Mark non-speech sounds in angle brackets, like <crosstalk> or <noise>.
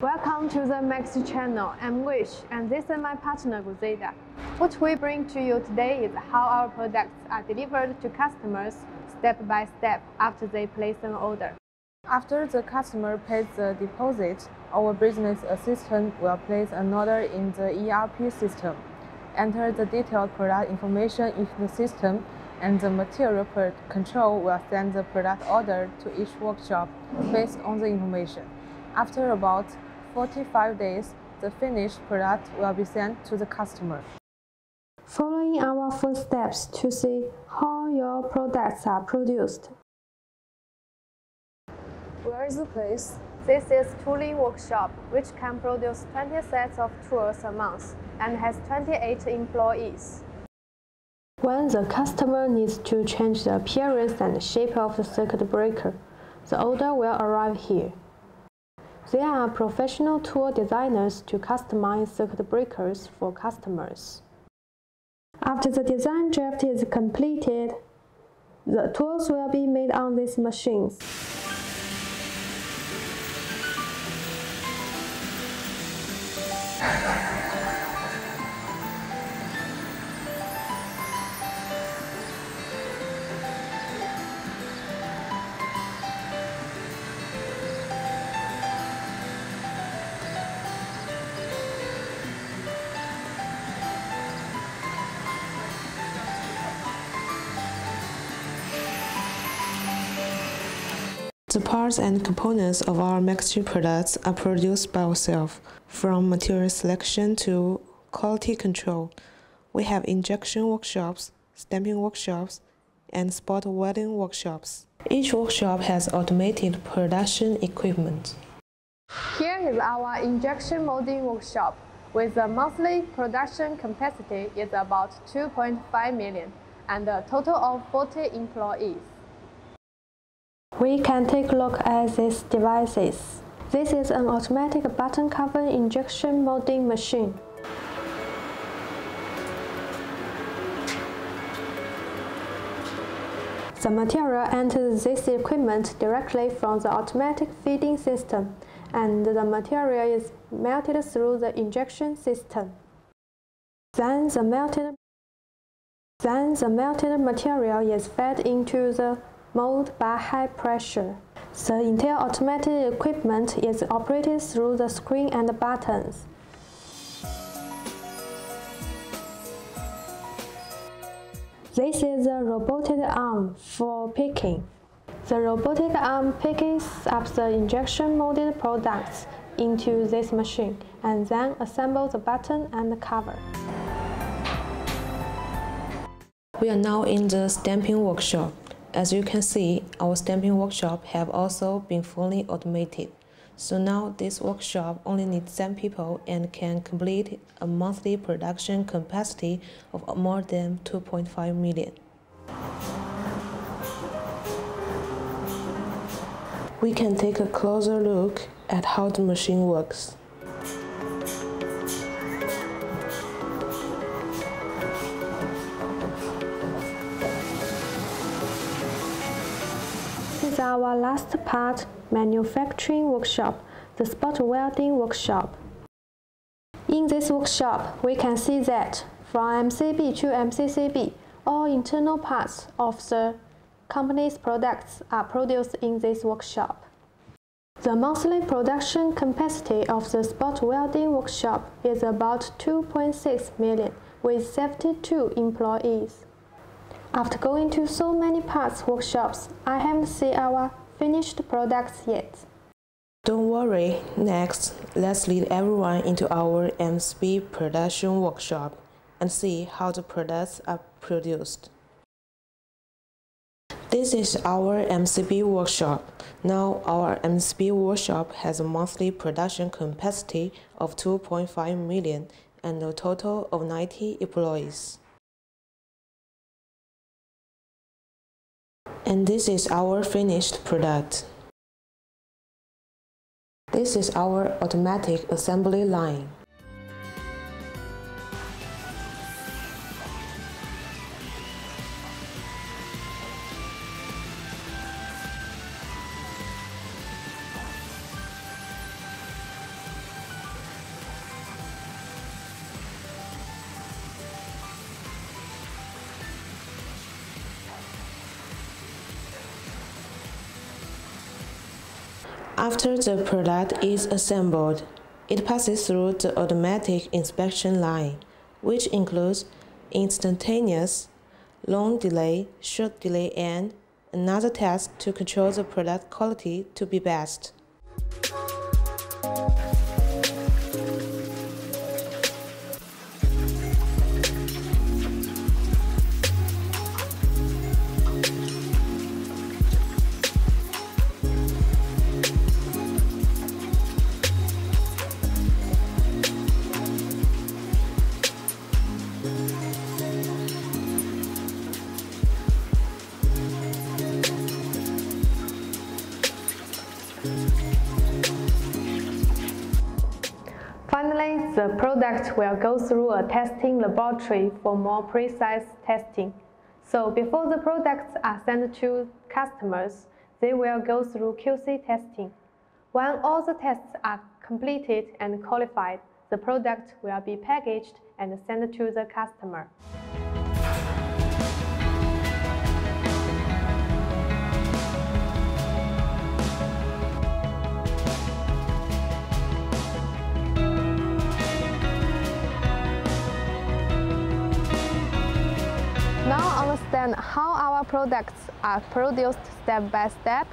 Welcome to the MAXGE channel. I'm Wish and this is my partner Guzeda. What we bring to you today is how our products are delivered to customers step by step after they place an order. After the customer pays the deposit, our business assistant will place an order in the ERP system, enter the detailed product information into the system, and the material control will send the product order to each workshop based on the information. After about 45 days, the finished product will be sent to the customer. Following our footsteps to see how your products are produced. Where is the place? This is tooling workshop, which can produce 20 sets of tools a month and has 28 employees. When the customer needs to change the appearance and shape of the circuit breaker, the order will arrive here. There are professional tool designers to customize circuit breakers for customers. After the design draft is completed, the tools will be made on these machines. <laughs> The parts and components of our MAXGE products are produced by ourselves, from material selection to quality control. We have injection workshops, stamping workshops, and spot welding workshops. Each workshop has automated production equipment. Here is our injection molding workshop, with a monthly production capacity is about 2.5 million and a total of 40 employees. We can take a look at these devices. This is an automatic button cover injection molding machine. The material enters this equipment directly from the automatic feeding system, and the material is melted through the injection system. Then the melted, then the melted material is fed into the mold by high pressure. The entire automated equipment is operated through the screen and buttons. This is the robotic arm for picking. The robotic arm picks up the injection molded products into this machine and then assembles the button and the cover. We are now in the stamping workshop. As you can see, our stamping workshop have also been fully automated. So now this workshop only needs 10 people and can complete a monthly production capacity of more than 2.5 million. We can take a closer look at how the machine works. Our last part, manufacturing workshop, the spot welding workshop. In this workshop, we can see that from MCB to MCCB, all internal parts of the company's products are produced in this workshop. The monthly production capacity of the spot welding workshop is about 2.6 million with 72 employees. After going to so many parts workshops, I haven't seen our finished products yet. Don't worry, next, let's lead everyone into our MCB production workshop and see how the products are produced. This is our MCB workshop. Now our MCB workshop has a monthly production capacity of 2.5 million and a total of 90 employees. And this is our finished product. This is our automatic assembly line. After the product is assembled, it passes through the automatic inspection line, which includes instantaneous, long delay, short delay, and another test to control the product quality to be best. Finally, the product will go through a testing laboratory for more precise testing. So before the products are sent to customers, they will go through QC testing. When all the tests are completed and qualified, the product will be packaged and sent to the customer. Understand how our products are produced step by step